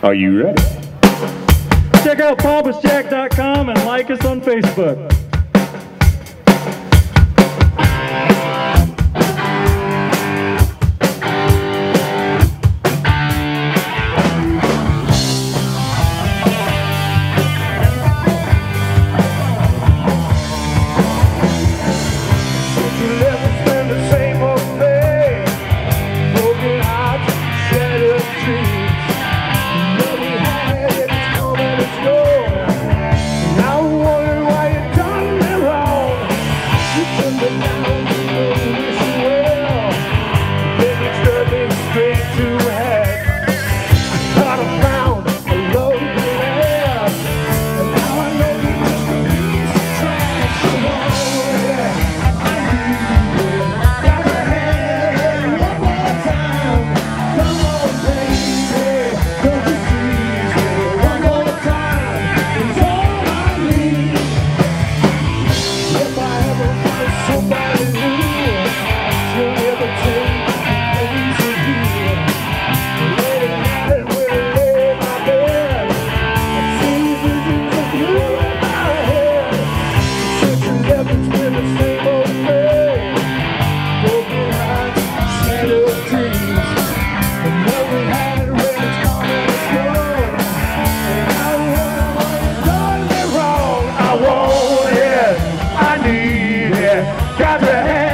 Are you ready? Check out papasjack.com and like us on Facebook. Grab your hand.